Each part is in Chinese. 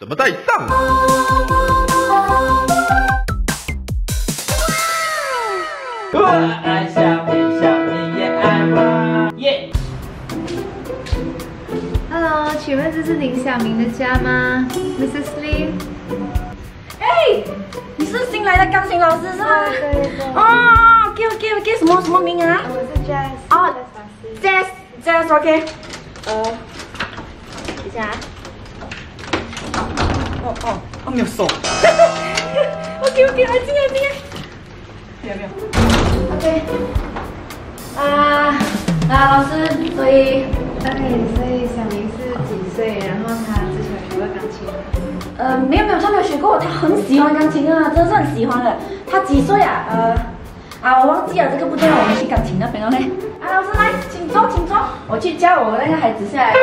怎么带上？我爱小明，小明也爱我，耶！Hello，请问这是林小明的家吗，Mrs. Lee？哎，你是新来的钢琴老师是吗？对对对，哦，OK OK OK，什么什么名啊？我是 Jazz。哦，Jazz Jazz OK。呃，等一下啊，哦哦，哦，没有手。OK OK，来进来进来。没有没有。OK。啊啊，老师，所以 OK，所以小明是几岁？然后他之前有学过钢琴吗？呃没有没有，他没有学过，他很喜欢钢琴啊，真的是很喜欢的。他几岁啊？呃啊，我忘记了这个不重要，我们去钢琴那边 OK。啊，老师来，请坐请坐，我去叫我那个孩子下来。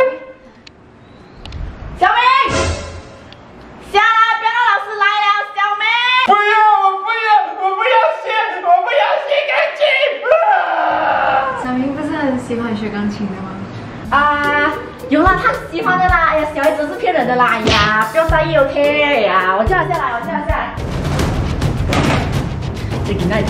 喜欢学钢琴的吗？啊，有啦，他喜欢的啦。哎呀，小孩子是骗人的啦。哎呀，不要在意，OK。哎呀，我叫他下来，我叫他下来。这给那里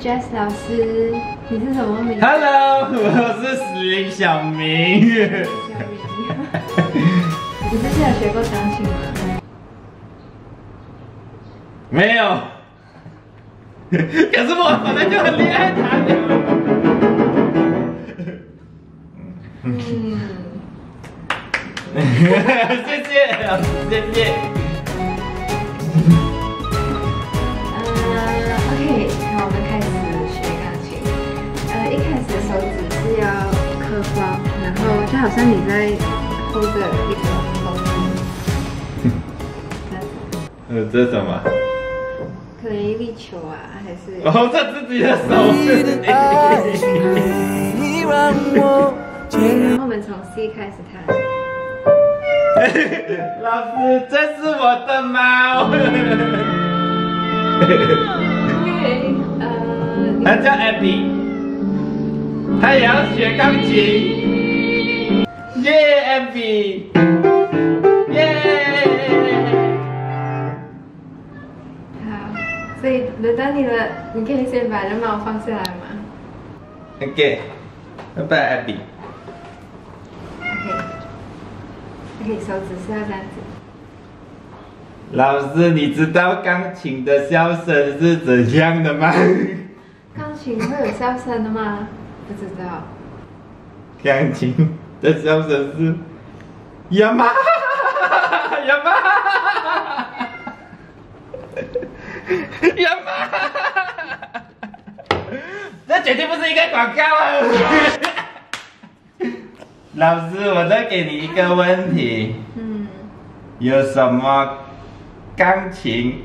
Jazz 老师，你是什么名字？Hello，我是林小明。小明。你之前有学过钢琴吗？没有。可是我本来就很厉害弹的。嗯，谢谢谢谢。手指是要刻花，然后就好像你在 hold 着一个东西，呃，这是什么？可能一粒球啊，还是自己的手。然后我们从 C 开始弹。老师，这是我的猫。他叫 Abby，他也要学钢琴。耶，Abby，耶！好，所以轮到你了，你可以先把人毛放下来吗 OK，拜拜，Abby。？OK。OK，手指是要这样子。老师，你知道钢琴的笑声是怎样的吗？钢琴会有笑声的吗？不知道。钢琴的笑声是呀妈呀妈呀妈，这 绝对不是一个广告啊！老师，我再给你一个问题，嗯，有什么钢琴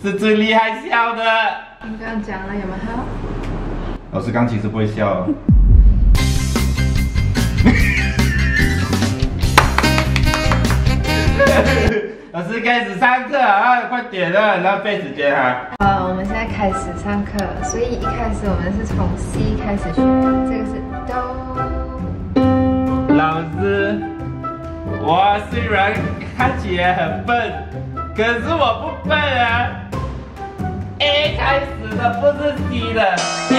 是最厉害笑的？你刚刚讲了有没有？老师，钢琴是不会笑的。老师开始上课啊，快点了，浪费时间啊！呃，我们现在开始上课，所以一开始我们是从 C 开始学，这个是哆。老师，我虽然看起来很笨，可是我不笨啊。A 开始的不是 C 的，A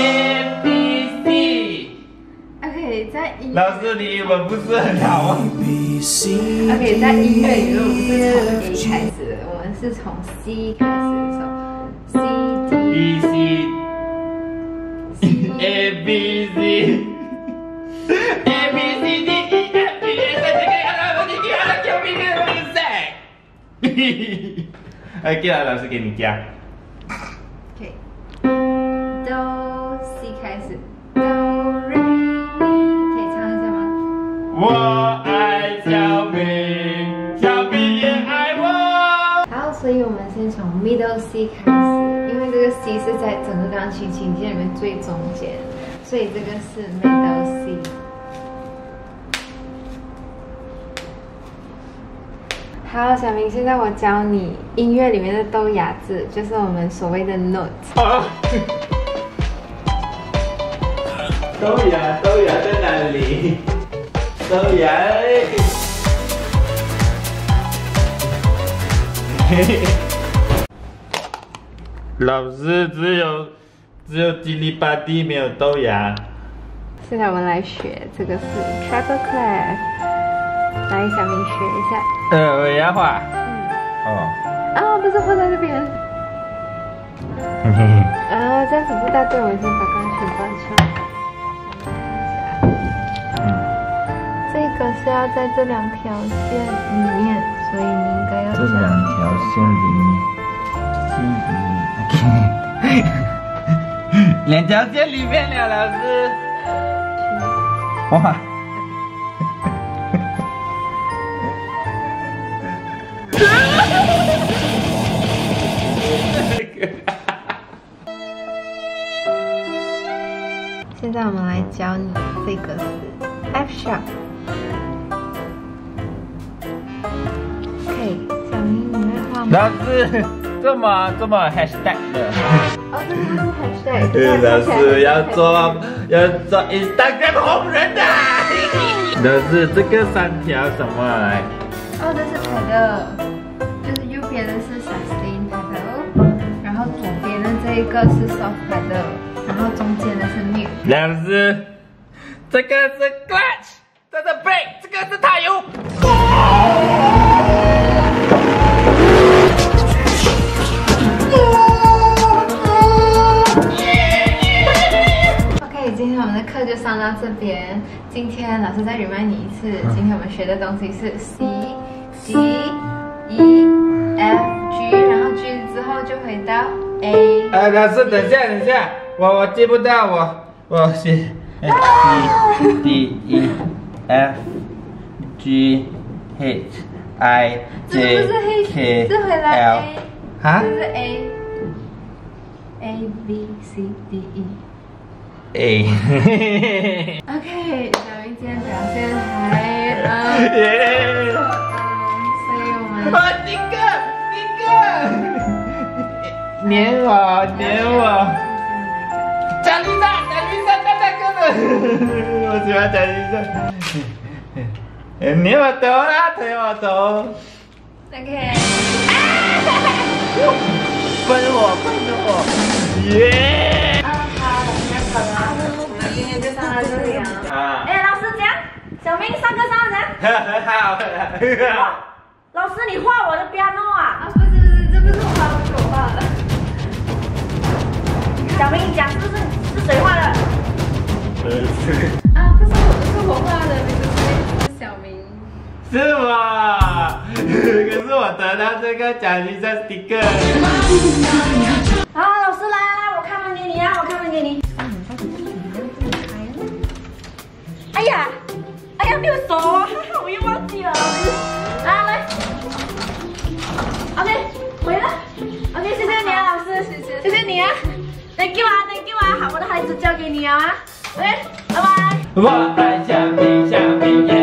老师，你英文不是很好啊。OK，在音乐里头，我们是从 A 开始，我们是从 C 开始说。C D B C A B C A B C D E B C C C。来老师给你加。OK，都。我爱小明，小明也爱我。好，所以我们先从 Middle C 开始，因为这个 C 是在整个钢琴琴键里面最中间，所以这个是 middle C。好，小明，现在我教你音乐里面的豆芽字，就是我们所谓的 note。啊！豆芽，豆芽在哪里？豆芽。嘿嘿。老师只有只有吉里巴蒂，没有豆芽。现在我们来学，这个是 treble clef。来，小明学一下。呃，我要画。嗯。哦。啊，不是画在这边。啊，这样子不大对，我先把钢琴关上。要在这两条线里面，所以你应该要。这两条线里面，线里面。两条线里面了，老师。哇。现在我们来教你这个是 F sharp。老师，这么这么 hashtag 的。哦，这个是 hashtag。老师要做要做 Instagram 红人的。老师，这个三条什么来？哦，这是 pedal，就是右边的是 sustain pedal，然后左边的这一个是 soft pedal，然后中间的是 mute。老师，这个是 clutch，这是 brake，这个是塔油。这边。今天老师再 remind 你一次，今天我们学的东西是 C C、E、F、G，然后 G 之后就回到 A。哎，老师，等下，等下，我我记不到，我我写 C、D、E、F、G、H、I、这不 J、是 H，K、是回来 L。啊这是 A。A B C D E。A。OK，小明今天表现还嗯耶！嗯，所以我们哇，迪哥，迪哥，黏我，黏我。贾丽莎，贾丽莎，大大哥的，我喜欢贾丽莎。捏我头啦，推我头，OK。分我，分我，耶！小明上课上的讲，很好，老师你画我的 piano 啊？啊，不是不是，这不是我画的，不是我画的。小明你讲是不是是谁画的？啊，不是我，不是我画的，那个是是小明。是吗，可是我得到这个奖励在 sticker。好，老师来来来，我开门给你啊，我开门给你。哎呀，哎呀，没有手，我又忘记了。来来，OK，回来，OK，谢谢你啊，老师，谢谢，谢谢你啊，Thank you 啊，Thank you 啊，好，我的孩子交给你啊，OK，拜拜。我爱小明，小明也